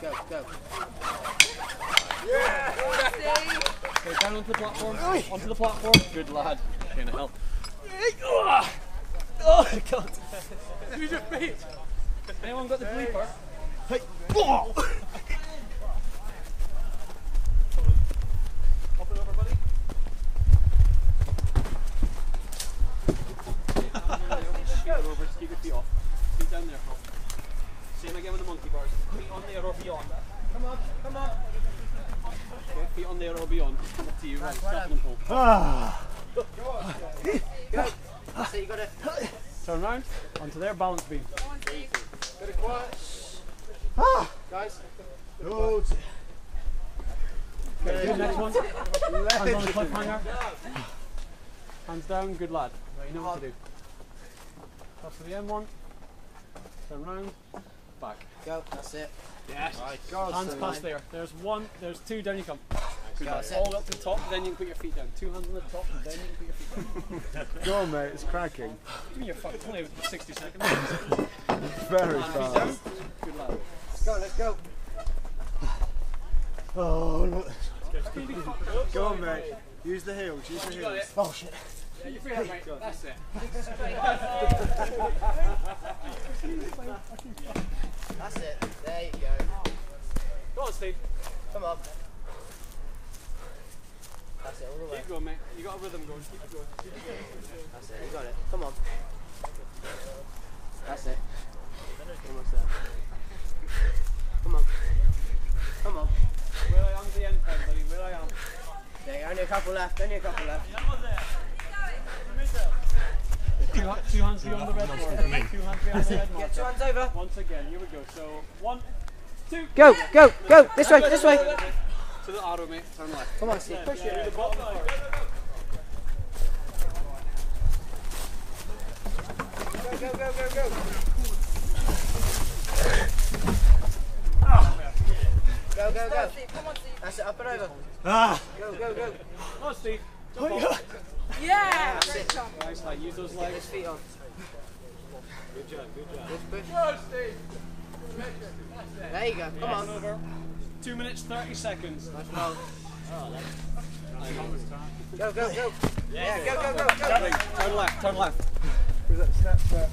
go, go. Okay, down onto the platform. Onto the platform. Good lad. Okay, now help. Oh, God. Use your feet. Anyone got the bleeper? Hey. And over, buddy. Over, just keep your feet off. Feet down there, Paul. Same again with the monkey bars. Feet on there or beyond. Come on, come on. Okay, feet on there or beyond. Up to you, right, stop and pull. Ah. Go. So you got to. Turn round, onto there, balance beam. Got to quiet. Ah. Guys. Good. Okay, do the next one. Hands on the cliffhanger. Hands down, good lad. Right, you know what to do. Up to the end one. Turn round, back. Go. That's it. Yes. God, Hands Steve. past there. There's one, there's two, down you come. Good Go, lad. that's it. All up to the top, then you can put your feet down. Two hands on the top, then you can put your feet down. Go on, mate. It's cracking. Give me your fuck, it's only 60 seconds. Very Feet down. fast. Good lad. Let's go. Let's go. Oh, look. Go on, mate. Use the heels. Use the heels. Oh shit. That's it. There you go. Go on, Steve. Come on. That's it. All the way. Keep going, mate. You got a rhythm going. Keep it going. That's it. You got it. Come on. That's it. Almost there. Come on. Come on. Where I am the end, buddy. Where I am. There you go. Only a couple left. Only a couple left two hands beyond the red one. Two hands beyond the red. Get your hands over. Once again, here we go. So one, two. Go, go, go. This way, this way. To the auto, mate. Turn left. Come on, Steve. Push it. To the bottom part. Go, go, go, go, go. Go, go, go. That's it, up and over. Ah. Go, go, go. Come on, Steve. Jump off. Yeah! That's it. Nice, like, use those Get legs. his feet on. Good job. Good job. Push. Go, Steve. There you go. Come on. Over. Two minutes, 30 seconds. Nice roll. Oh, go. Go. Go. Yeah. Go. Go. Go. Go. Turn, turn left, turn left. Was that Snapchat?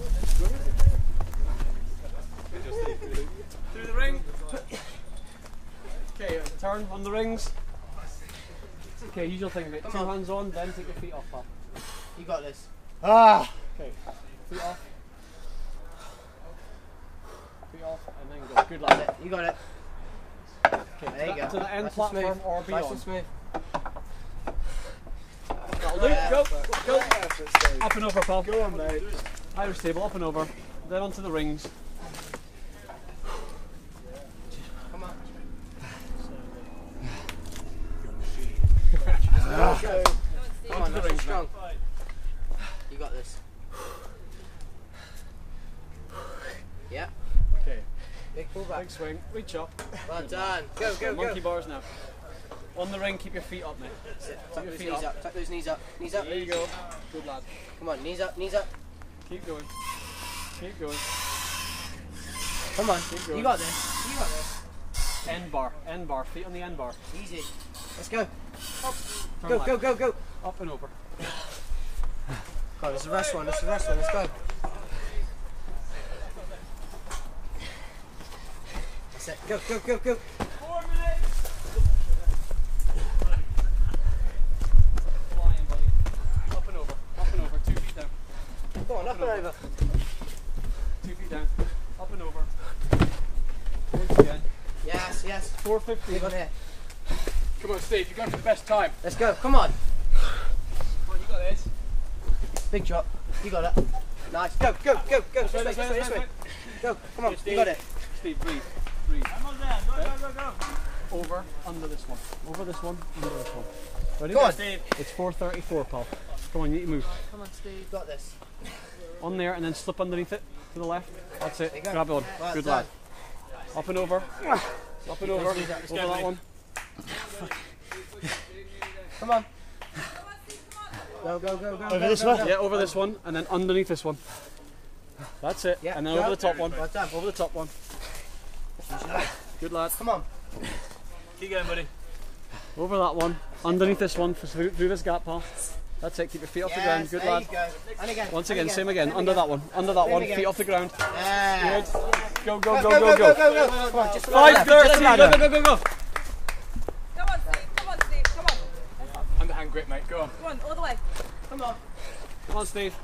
Through the ring. Okay, turn on the rings. Okay, use your thing, mate. Come Two on. hands on, then take your feet off, pal. You got this. Ah. Okay, feet off. Feet off, and then go. Good That's lad. it. You got it. Okay, There you to, go. the, to the end Nice and platform smooth. or Nice beyond. and smooth. That'll do. Go, go. Effort, Up and over, pal. Go on, mate. Irish table, up and over. Then onto the rings. Ah. Come on. strong. You got this. Yeah. Okay, Big pullback. big swing, reach up. Well done. Go. Go. Go. Monkey bars now. On the ring, keep your feet up, mate. Tuck those knees up. up. Tuck those knees up. Knees up. There you go. Good lad. Come on. Knees up. Knees up. Keep going. Keep going. Come on. Keep going. You got this. You got this. End bar, end bar, feet on the end bar. Easy. Let's go. Turn Go. left. Go. Go. Go. Up and over. Go. This is the rest one. Is the rest one. Let's go. That's it. Go. Go. Go. Go. Flying, buddy. Up and over. Up and over. Two feet down. Go on. Up and over. Two feet down. Up and over. Once again. Yes. Yes. 450. Big on here. Come on, Steve. You're going for the best time. Let's go. Come on. Come on, you got this. Big drop. You got it. Nice. Go. Go. Go. Go. This way. This way. This way. Go. Come on. You got it. Steve, breathe. Breathe. I'm on there, go, go, go, go. Over, under this one. Over this one, under this one. Ready? Go on. It's 434, pal. Come on, you need to move. Come on, Steve. You got this. On there and then slip underneath it to the left. That's it. Grab it on. Well Good done. lad. Up and over. Ah. Up and over. Over knees up. Let's that one. Come on. Go. Go. Go. Go. Over go, this go, way? go. Yeah, over this one and then underneath this one. That's it. Yeah, and then go. over the top one. Well done. Over the top one. Good lad. Come on. Keep going, buddy. Over that one. Underneath this one. Through, through this gap, pal. That's it. Keep your feet off the ground. Good there lad. you go. And again. Once and again, same again. Same Under that one. Under that Same one. again. Feet off the ground. Yeah. Good. Go, go, Go, go, go, go, go, go. go, go. Come on, just Five left, just thirty. left. Go, go, go, go, go. Come on, Steve. Come on, Steve. Come on. Underhand grip, mate. Go on. Come on, all the way. Come on. Come on, Steve.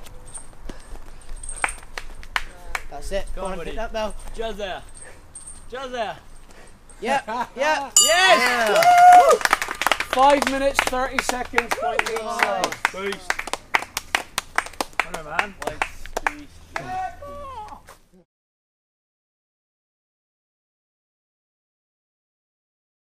That's it. Go on, buddy. hit that bell. Just there. Just there. Yeah, yeah. Yes! Yeah. Five minutes, 30 seconds. Point Oh. Boost. Come on, man. Beast.